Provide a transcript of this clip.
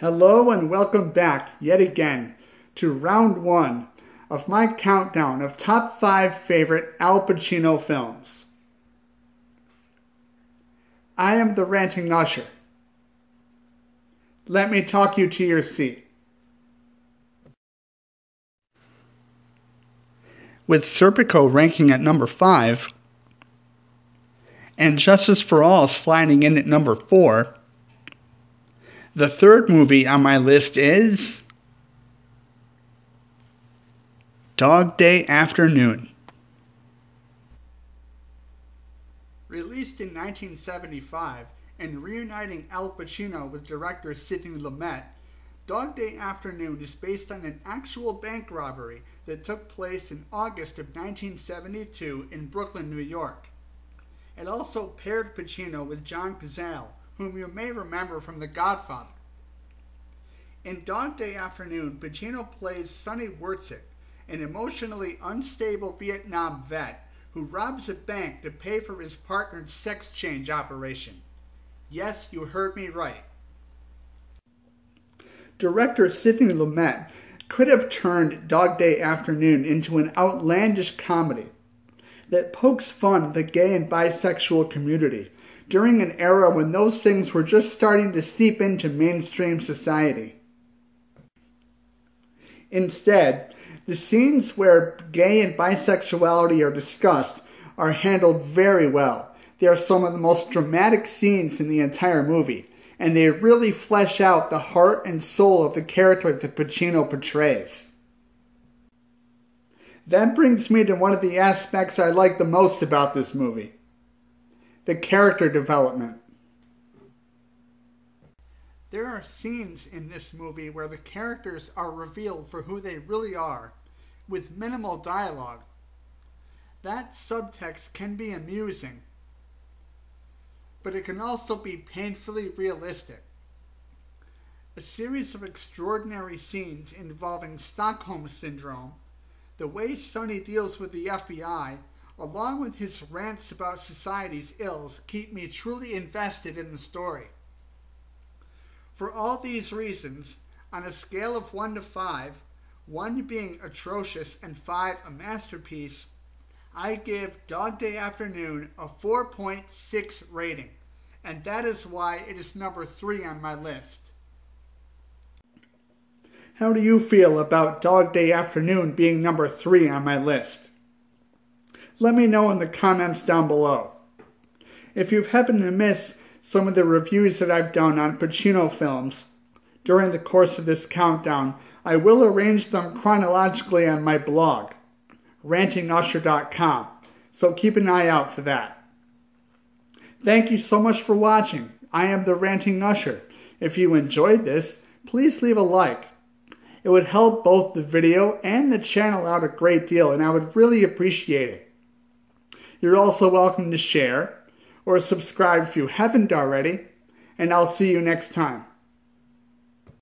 Hello and welcome back yet again to round one of my countdown of top five favorite Al Pacino films. I am the ranting usher. Let me talk you to your seat. With Serpico ranking at number five, and Justice for All sliding in at number four, the third movie on my list is Dog Day Afternoon. Released in 1975 and reuniting Al Pacino with director Sidney Lumet, Dog Day Afternoon is based on an actual bank robbery that took place in August of 1972 in Brooklyn, New York. It also paired Pacino with John Cazale, whom you may remember from The Godfather. In Dog Day Afternoon, Pacino plays Sonny Wortzik, an emotionally unstable Vietnam vet who robs a bank to pay for his partner's sex change operation. Yes, you heard me right. Director Sidney Lumet could have turned Dog Day Afternoon into an outlandish comedy that pokes fun at the gay and bisexual community during an era when those things were just starting to seep into mainstream society. Instead, the scenes where gay and bisexuality are discussed are handled very well. They are some of the most dramatic scenes in the entire movie, and they really flesh out the heart and soul of the character that Pacino portrays. That brings me to one of the aspects I like the most about this movie the character development. There are scenes in this movie where the characters are revealed for who they really are, with minimal dialogue. That subtext can be amusing, but it can also be painfully realistic. A series of extraordinary scenes involving Stockholm Syndrome, the way Sonny deals with the FBI, along with his rants about society's ills, keep me truly invested in the story. For all these reasons, on a scale of 1 to 5, 1 being atrocious and 5 a masterpiece, I give Dog Day Afternoon a 4.6 rating, and that is why it is number 3 on my list. How do you feel about Dog Day Afternoon being number 3 on my list? Let me know in the comments down below. If you've happened to miss some of the reviews that I've done on Pacino films during the course of this countdown, I will arrange them chronologically on my blog, rantingusher.com, so keep an eye out for that. Thank you so much for watching. I am the Ranting Usher. If you enjoyed this, please leave a like. It would help both the video and the channel out a great deal, and I would really appreciate it. You're also welcome to share or subscribe if you haven't already, and I'll see you next time.